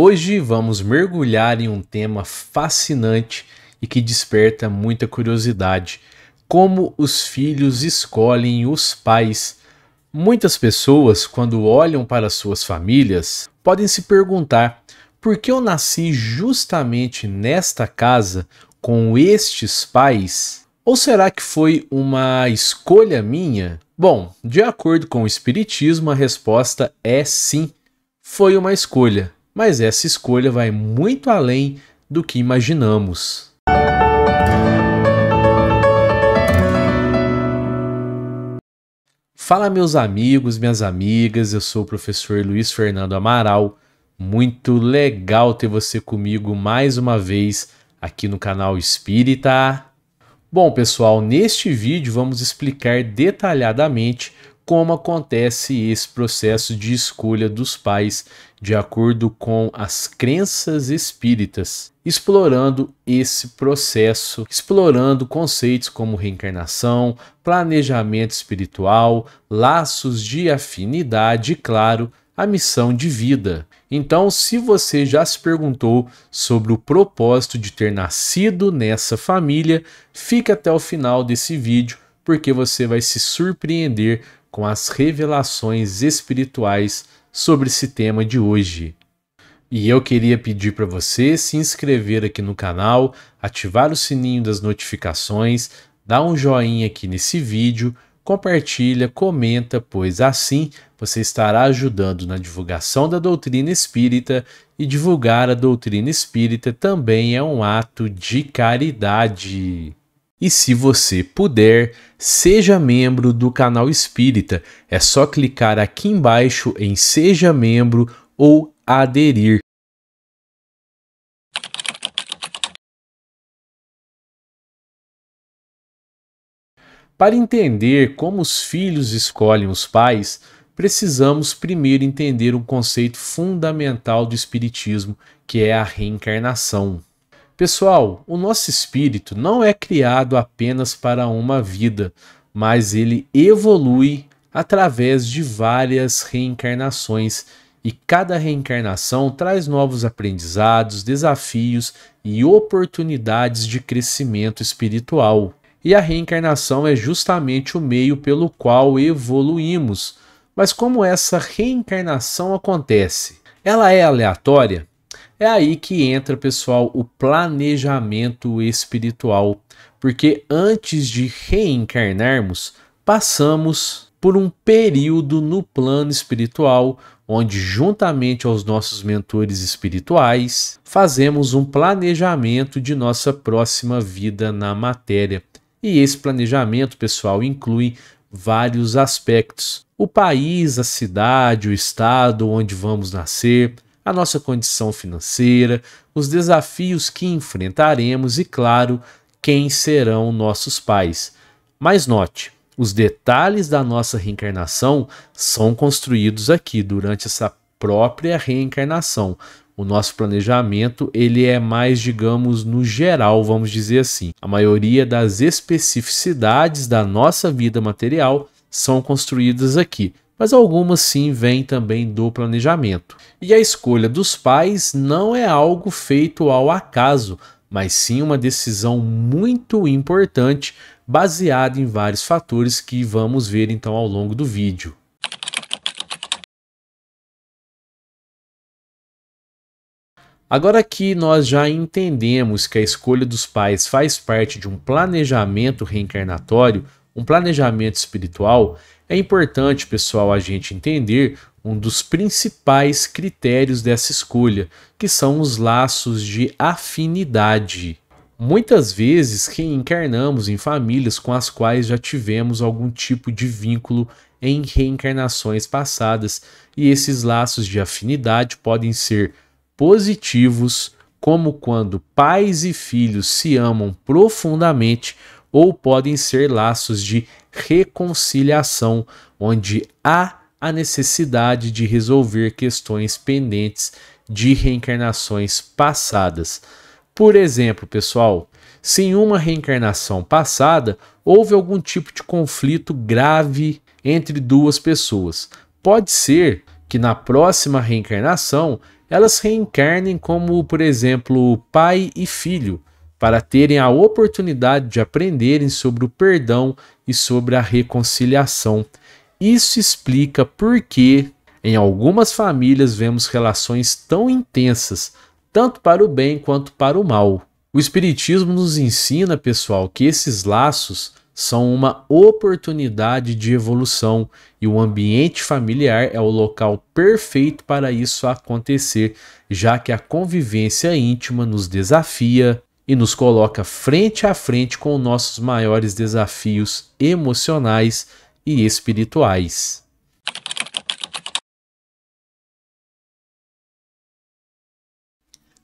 Hoje vamos mergulhar em um tema fascinante e que desperta muita curiosidade: como os filhos escolhem os pais. Muitas pessoas, quando olham para suas famílias, podem se perguntar por que eu nasci justamente nesta casa com estes pais? Ou será que foi uma escolha minha? Bom, de acordo com o Espiritismo, a resposta é sim, foi uma escolha, mas essa escolha vai muito além do que imaginamos. Fala, meus amigos, minhas amigas, eu sou o professor Luiz Fernando Amaral. Muito legal ter você comigo mais uma vez aqui no canal Espírita. Bom, pessoal, neste vídeo vamos explicar detalhadamente como acontece esse processo de escolha dos pais de acordo com as crenças espíritas, explorando esse processo, explorando conceitos como reencarnação, planejamento espiritual, laços de afinidade e, claro, a missão de vida. Então, se você já se perguntou sobre o propósito de ter nascido nessa família, fique até o final desse vídeo, porque você vai se surpreender com as revelações espirituais sobre esse tema de hoje. E eu queria pedir para você se inscrever aqui no canal, ativar o sininho das notificações, dar um joinha aqui nesse vídeo compartilha, comenta, pois assim você estará ajudando na divulgação da doutrina espírita e divulgar a doutrina espírita também é um ato de caridade. E se você puder, seja membro do canal Espírita. É só clicar aqui embaixo em Seja Membro ou Aderir. Para entender como os filhos escolhem os pais, precisamos primeiro entender um conceito fundamental do Espiritismo, que é a reencarnação. Pessoal, o nosso espírito não é criado apenas para uma vida, mas ele evolui através de várias reencarnações e cada reencarnação traz novos aprendizados, desafios e oportunidades de crescimento espiritual. E a reencarnação é justamente o meio pelo qual evoluímos. Mas como essa reencarnação acontece? Ela é aleatória? É aí que entra, pessoal, o planejamento espiritual. Porque antes de reencarnarmos, passamos por um período no plano espiritual, onde, juntamente aos nossos mentores espirituais, fazemos um planejamento de nossa próxima vida na matéria. E esse planejamento, pessoal, inclui vários aspectos: o país, a cidade, o estado onde vamos nascer, a nossa condição financeira, os desafios que enfrentaremos e, claro, quem serão nossos pais. Mas note, os detalhes da nossa reencarnação são construídos aqui durante essa própria reencarnação, o nosso planejamento ele é mais, digamos, no geral, vamos dizer assim. A maioria das especificidades da nossa vida material são construídas aqui, mas algumas sim vêm também do planejamento. E a escolha dos pais não é algo feito ao acaso, mas sim uma decisão muito importante baseada em vários fatores que vamos ver então ao longo do vídeo. Agora que nós já entendemos que a escolha dos pais faz parte de um planejamento reencarnatório, um planejamento espiritual, é importante, pessoal, a gente entender um dos principais critérios dessa escolha, que são os laços de afinidade. Muitas vezes reencarnamos em famílias com as quais já tivemos algum tipo de vínculo em reencarnações passadas, e esses laços de afinidade podem ser positivos, como quando pais e filhos se amam profundamente, ou podem ser laços de reconciliação, onde há a necessidade de resolver questões pendentes de reencarnações passadas. Por exemplo, pessoal, se em uma reencarnação passada houve algum tipo de conflito grave entre duas pessoas, pode ser que na próxima reencarnação elas reencarnem como, por exemplo, pai e filho, para terem a oportunidade de aprenderem sobre o perdão e sobre a reconciliação. Isso explica por que em algumas famílias vemos relações tão intensas, tanto para o bem quanto para o mal. O Espiritismo nos ensina, pessoal, que esses laços são uma oportunidade de evolução e o ambiente familiar é o local perfeito para isso acontecer, já que a convivência íntima nos desafia e nos coloca frente a frente com nossos maiores desafios emocionais e espirituais.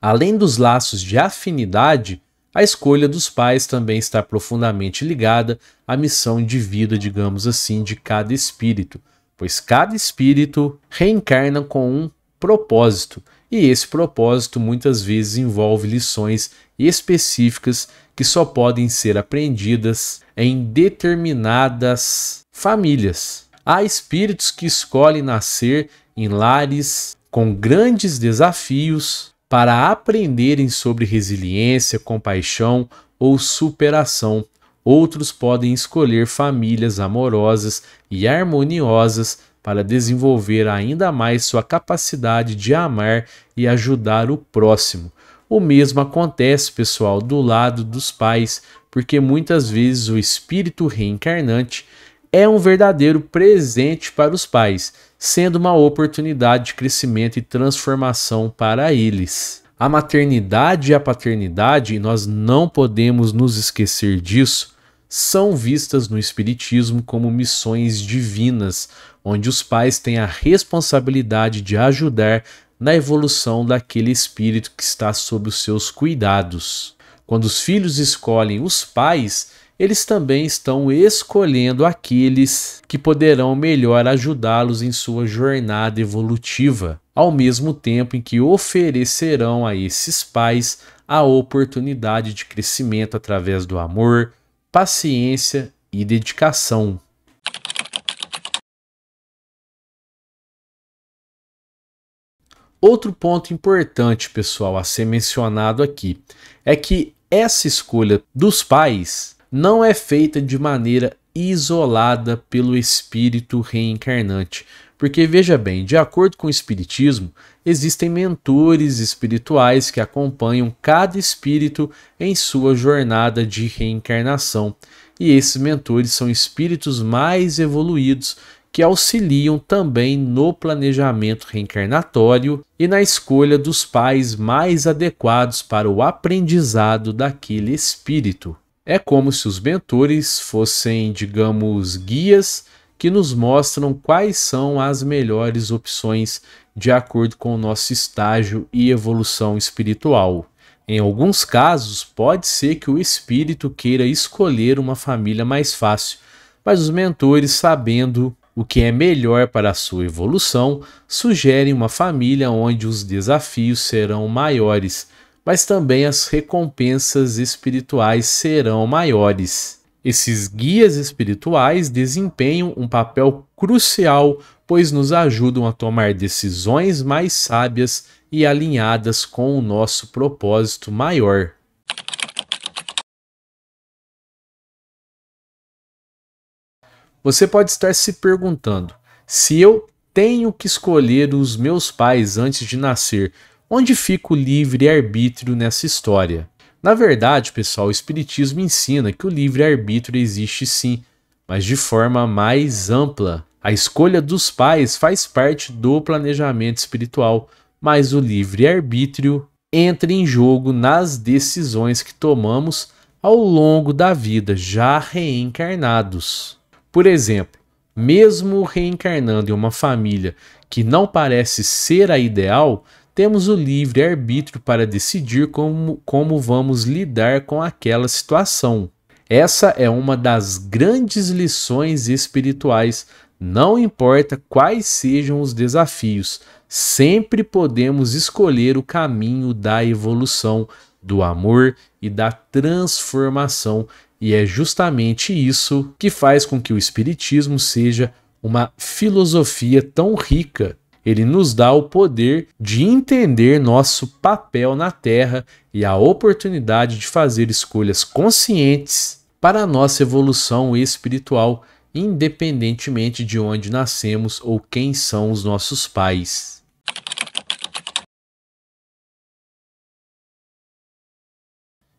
Além dos laços de afinidade, a escolha dos pais também está profundamente ligada à missão de vida, digamos assim, de cada espírito, pois cada espírito reencarna com um propósito, e esse propósito muitas vezes envolve lições específicas que só podem ser aprendidas em determinadas famílias. Há espíritos que escolhem nascer em lares com grandes desafios para aprenderem sobre resiliência, compaixão ou superação. Outros podem escolher famílias amorosas e harmoniosas para desenvolver ainda mais sua capacidade de amar e ajudar o próximo. O mesmo acontece, pessoal, do lado dos pais, porque muitas vezes o espírito reencarnante é um verdadeiro presente para os pais, sendo uma oportunidade de crescimento e transformação para eles. A maternidade e a paternidade, nós não podemos nos esquecer disso, são vistas no Espiritismo como missões divinas, onde os pais têm a responsabilidade de ajudar na evolução daquele espírito que está sob os seus cuidados. Quando os filhos escolhem os pais, eles também estão escolhendo aqueles que poderão melhor ajudá-los em sua jornada evolutiva, ao mesmo tempo em que oferecerão a esses pais a oportunidade de crescimento através do amor, paciência e dedicação. Outro ponto importante, pessoal, a ser mencionado aqui é que essa escolha dos pais não é feita de maneira isolada pelo espírito reencarnante. Porque veja bem, de acordo com o espiritismo, existem mentores espirituais que acompanham cada espírito em sua jornada de reencarnação. E esses mentores são espíritos mais evoluídos que auxiliam também no planejamento reencarnatório e na escolha dos pais mais adequados para o aprendizado daquele espírito. É como se os mentores fossem, digamos, guias que nos mostram quais são as melhores opções de acordo com o nosso estágio e evolução espiritual. Em alguns casos, pode ser que o espírito queira escolher uma família mais fácil, mas os mentores, sabendo o que é melhor para a sua evolução, sugerem uma família onde os desafios serão maiores mas também as recompensas espirituais serão maiores. Esses guias espirituais desempenham um papel crucial, pois nos ajudam a tomar decisões mais sábias e alinhadas com o nosso propósito maior. Você pode estar se perguntando: se eu tenho que escolher os meus pais antes de nascer, Onde fica o livre-arbítrio nessa história? Na verdade, pessoal, o Espiritismo ensina que o livre-arbítrio existe sim, mas de forma mais ampla. A escolha dos pais faz parte do planejamento espiritual, mas o livre-arbítrio entra em jogo nas decisões que tomamos ao longo da vida, já reencarnados. Por exemplo, mesmo reencarnando em uma família que não parece ser a ideal, temos o livre arbítrio para decidir como, como vamos lidar com aquela situação. Essa é uma das grandes lições espirituais. Não importa quais sejam os desafios, sempre podemos escolher o caminho da evolução, do amor e da transformação, e é justamente isso que faz com que o Espiritismo seja uma filosofia tão rica ele nos dá o poder de entender nosso papel na Terra e a oportunidade de fazer escolhas conscientes para a nossa evolução espiritual, independentemente de onde nascemos ou quem são os nossos pais.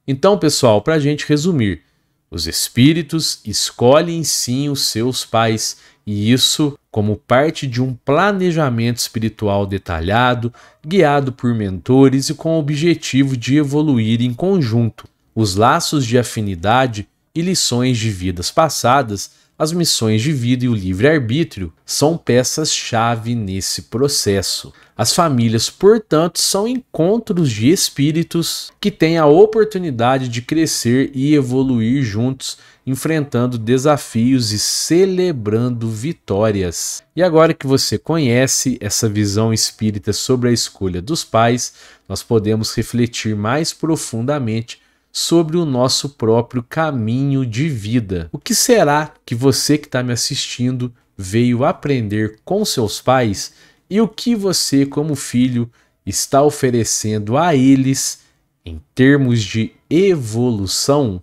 Então, pessoal, para a gente resumir, os espíritos escolhem sim os seus pais, e isso como parte de um planejamento espiritual detalhado, guiado por mentores e com o objetivo de evoluir em conjunto. Os laços de afinidade e lições de vidas passadas, as missões de vida e o livre-arbítrio são peças-chave nesse processo. As famílias, portanto, são encontros de espíritos que têm a oportunidade de crescer e evoluir juntos, enfrentando desafios e celebrando vitórias. E agora que você conhece essa visão espírita sobre a escolha dos pais, nós podemos refletir mais profundamente sobre o nosso próprio caminho de vida. O que será que você que está me assistindo veio aprender com seus pais? e o que você, como filho, está oferecendo a eles em termos de evolução.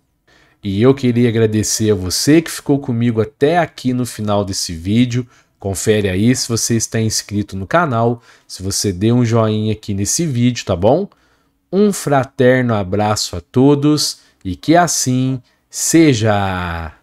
E eu queria agradecer a você que ficou comigo até aqui no final desse vídeo. Confere aí se você está inscrito no canal, se você deu um joinha aqui nesse vídeo, tá bom? Um fraterno abraço a todos e que assim seja!